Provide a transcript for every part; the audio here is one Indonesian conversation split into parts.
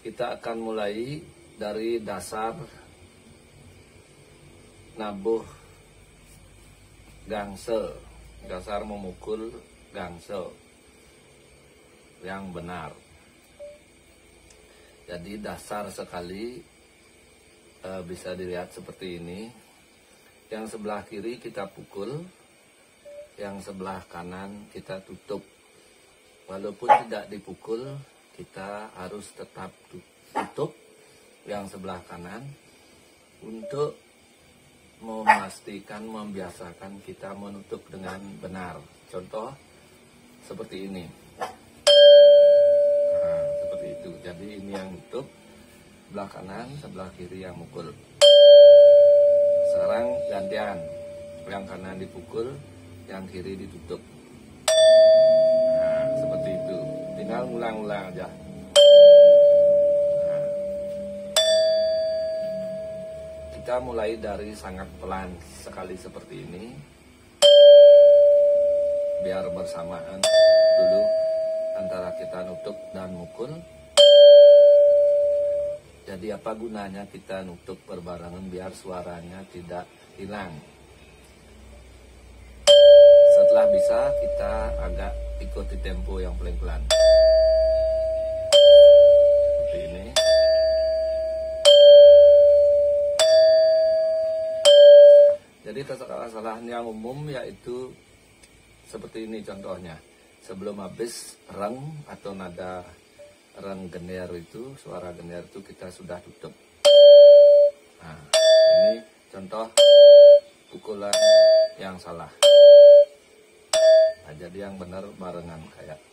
kita akan mulai dari dasar nabuh gangsel, dasar memukul gangsel yang benar. Jadi dasar sekali e, bisa dilihat seperti ini. Yang sebelah kiri kita pukul, yang sebelah kanan kita tutup. Walaupun tidak dipukul, kita harus tetap tutup yang sebelah kanan untuk memastikan, membiasakan kita menutup dengan benar. Contoh seperti ini. Nah, seperti itu. Jadi ini yang tutup, sebelah kanan, sebelah kiri yang mukul. Sekarang gantian, yang kanan dipukul, yang kiri ditutup. Nah, seperti itu. Tinggal ulang-ulang aja. Kita mulai dari sangat pelan sekali seperti ini. Biar bersamaan dulu antara kita nutup dan mukul. Jadi apa gunanya kita nutup berbarengan biar suaranya tidak hilang. Setelah bisa kita agak ikuti tempo yang paling pelan. Seperti ini. Jadi kesalahan yang umum yaitu seperti ini contohnya. Sebelum habis reng atau nada reng gender itu, suara gender itu kita sudah tutup. Nah, ini contoh pukulan yang salah. Nah, jadi yang benar barengan kayak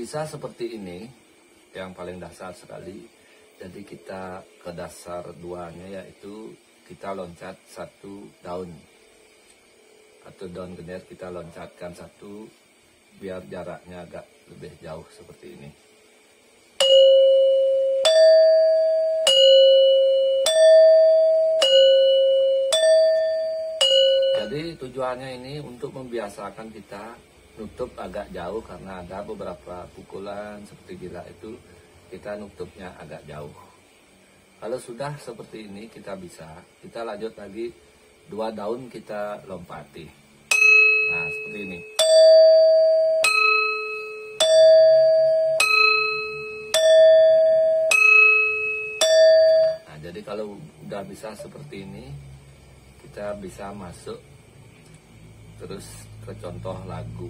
bisa seperti ini, yang paling dasar sekali, jadi kita ke dasar duanya yaitu kita loncat satu daun atau daun gener kita loncatkan satu biar jaraknya agak lebih jauh seperti ini. Jadi tujuannya ini untuk membiasakan kita nutup agak jauh karena ada beberapa pukulan seperti gila itu kita nutupnya agak jauh. Kalau sudah seperti ini kita bisa, kita lanjut lagi dua daun kita lompati. Nah seperti ini. Nah jadi kalau udah bisa seperti ini, kita bisa masuk terus ke contoh lagu.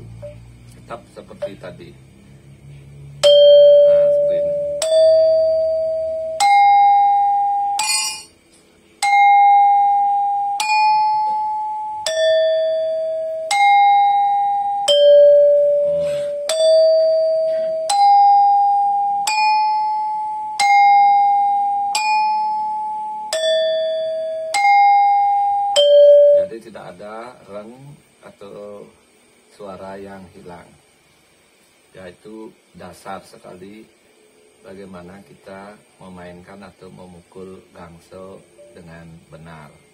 Tetap seperti tadi. Nah. Jadi tidak ada reng atau suara yang hilang. Yaitu dasar sekali bagaimana kita memainkan atau memukul gangsel dengan benar.